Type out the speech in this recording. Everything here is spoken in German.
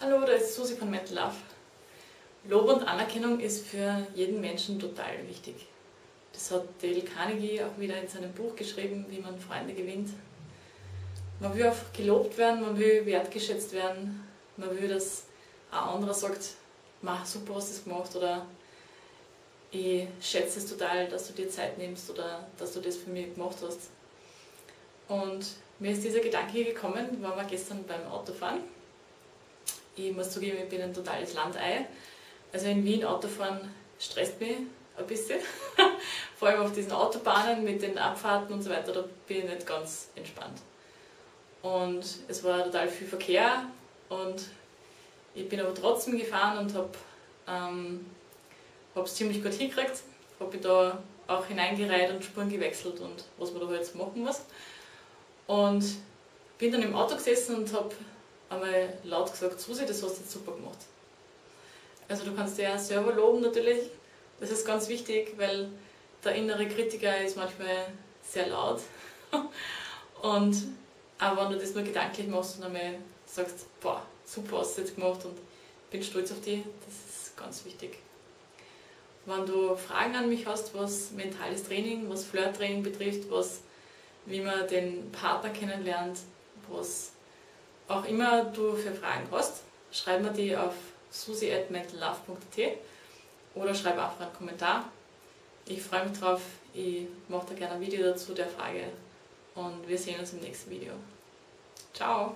Hallo, da ist Susi von Mental Love. Lob und Anerkennung ist für jeden Menschen total wichtig. Das hat Dale Carnegie auch wieder in seinem Buch geschrieben, wie man Freunde gewinnt. Man will einfach gelobt werden, man will wertgeschätzt werden, man will, dass ein anderer sagt, mach super, hast du das gemacht oder ich schätze es total, dass du dir Zeit nimmst oder dass du das für mich gemacht hast. Und mir ist dieser Gedanke gekommen, waren wir gestern beim Autofahren ich muss zugeben, ich bin ein totales Landei. Also in Wien Autofahren stresst mich ein bisschen. Vor allem auf diesen Autobahnen mit den Abfahrten und so weiter, da bin ich nicht ganz entspannt. Und es war total viel Verkehr und ich bin aber trotzdem gefahren und habe ähm, es ziemlich gut hingekriegt. Habe mich da auch hineingereiht und Spuren gewechselt und was man da halt machen muss. Und bin dann im Auto gesessen und habe einmal laut gesagt, Susi, das hast du jetzt super gemacht. Also du kannst dir ja selber loben natürlich, das ist ganz wichtig, weil der innere Kritiker ist manchmal sehr laut. Und auch wenn du das nur gedanklich machst und einmal sagst, boah, super hast du jetzt gemacht und bin stolz auf dich, das ist ganz wichtig. Wenn du Fragen an mich hast, was mentales Training, was Flirttraining betrifft, was, wie man den Partner kennenlernt, was auch immer du für Fragen hast, schreib mir die auf susi.mentallove.at oder schreib einfach einen Kommentar. Ich freue mich drauf, ich mache da gerne ein Video dazu der Frage und wir sehen uns im nächsten Video. Ciao!